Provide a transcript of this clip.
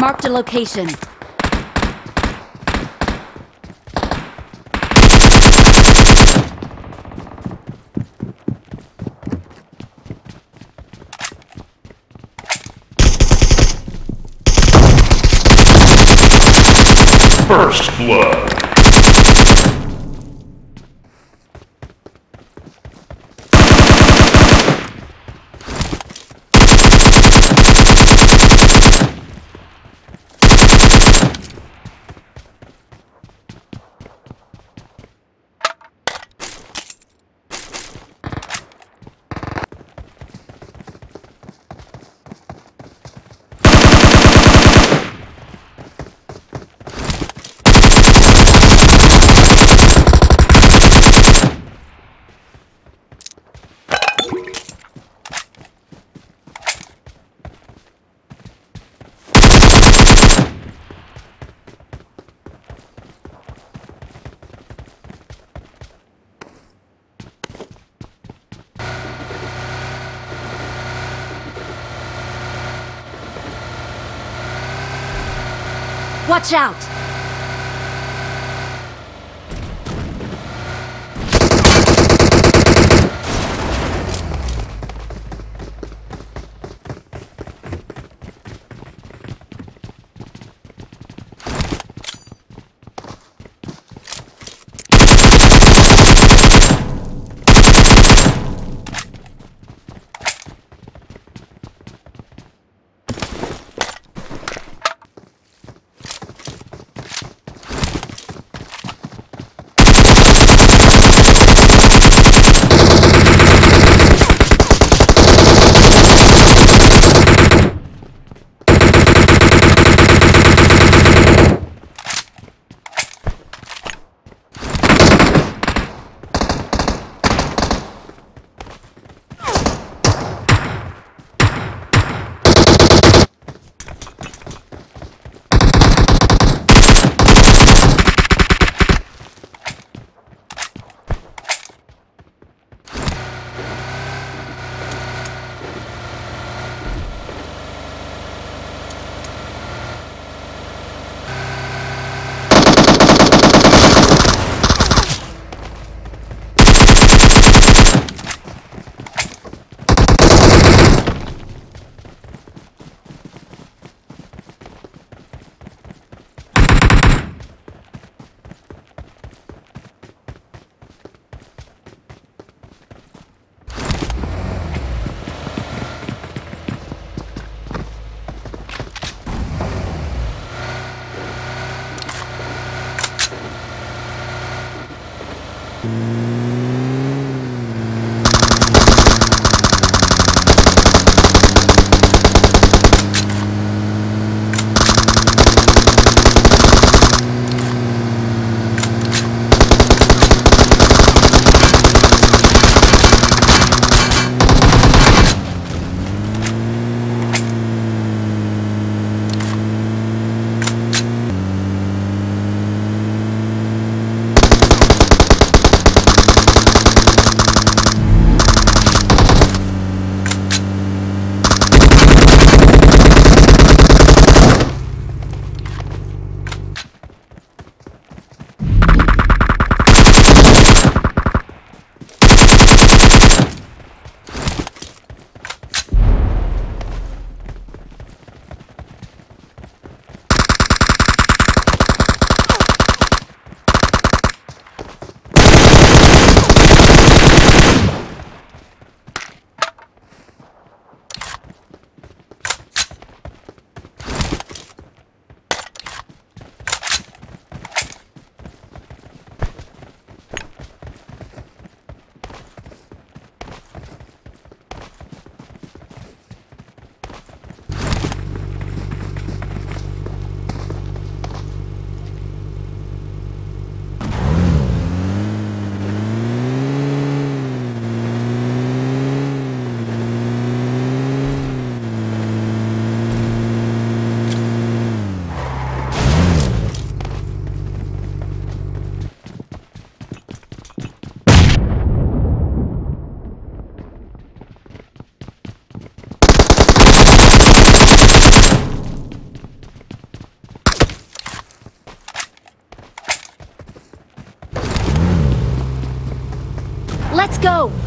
Marked a location. First blood. Watch out! go!